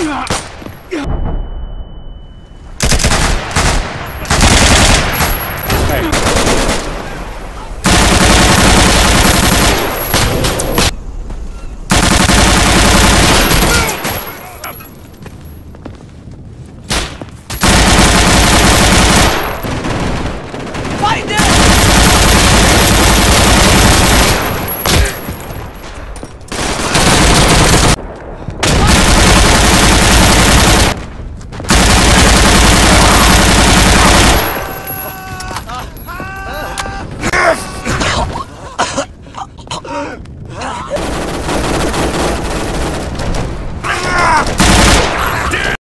Yeah.